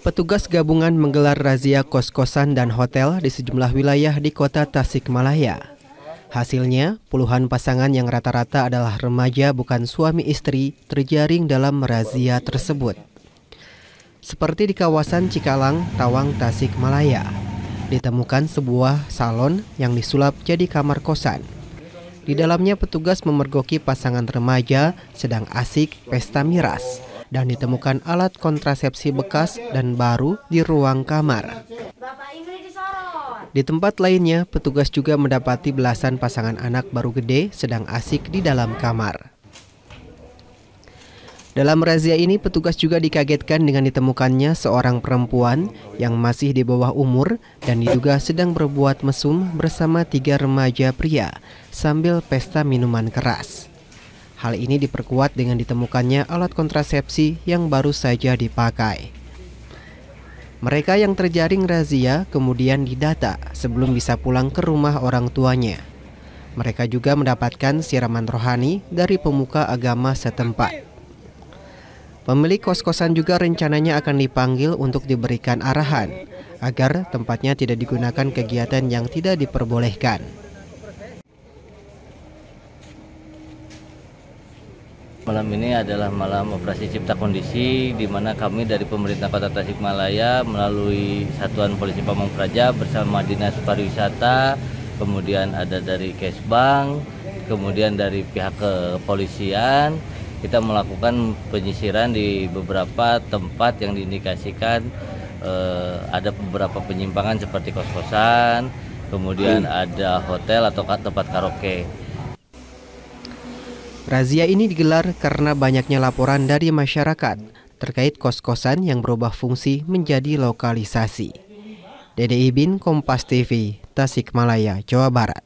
Petugas gabungan menggelar razia kos-kosan dan hotel di sejumlah wilayah di kota Tasikmalaya. Hasilnya, puluhan pasangan yang rata-rata adalah remaja bukan suami istri terjaring dalam razia tersebut. Seperti di kawasan Cikalang, Tawang, Tasikmalaya, ditemukan sebuah salon yang disulap jadi kamar kosan. Di dalamnya petugas memergoki pasangan remaja sedang asik pesta miras dan ditemukan alat kontrasepsi bekas dan baru di ruang kamar. Di tempat lainnya, petugas juga mendapati belasan pasangan anak baru gede sedang asik di dalam kamar. Dalam razia ini, petugas juga dikagetkan dengan ditemukannya seorang perempuan yang masih di bawah umur dan diduga sedang berbuat mesum bersama tiga remaja pria sambil pesta minuman keras. Hal ini diperkuat dengan ditemukannya alat kontrasepsi yang baru saja dipakai. Mereka yang terjaring razia kemudian didata sebelum bisa pulang ke rumah orang tuanya. Mereka juga mendapatkan siraman rohani dari pemuka agama setempat. Pemilik kos-kosan juga rencananya akan dipanggil untuk diberikan arahan agar tempatnya tidak digunakan kegiatan yang tidak diperbolehkan. Malam ini adalah malam operasi cipta kondisi di mana kami dari pemerintah Kota Tasikmalaya melalui Satuan Polisi Pamong Praja bersama Dinas Pariwisata, kemudian ada dari Kesbang, kemudian dari pihak kepolisian, kita melakukan penyisiran di beberapa tempat yang diindikasikan eh, ada beberapa penyimpangan seperti kos-kosan, kemudian ada hotel atau tempat karaoke. Razia ini digelar karena banyaknya laporan dari masyarakat terkait kos-kosan yang berubah fungsi menjadi lokalisasi. Dede Ibin, Kompas TV, Tasikmalaya, Jawa Barat.